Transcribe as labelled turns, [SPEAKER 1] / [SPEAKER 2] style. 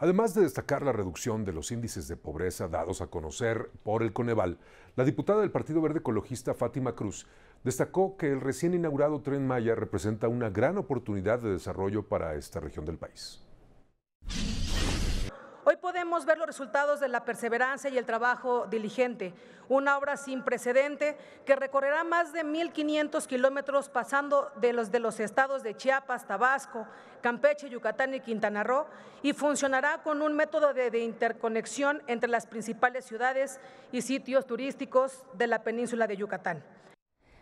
[SPEAKER 1] Además de destacar la reducción de los índices de pobreza dados a conocer por el Coneval, la diputada del Partido Verde Ecologista Fátima Cruz destacó que el recién inaugurado tren Maya representa una gran oportunidad de desarrollo para esta región del país.
[SPEAKER 2] Podemos ver los resultados de la perseverancia y el trabajo diligente, una obra sin precedente que recorrerá más de 1.500 kilómetros pasando de los de los estados de Chiapas, Tabasco, Campeche, Yucatán y Quintana Roo y funcionará con un método de interconexión entre las principales ciudades y sitios turísticos de la península de Yucatán.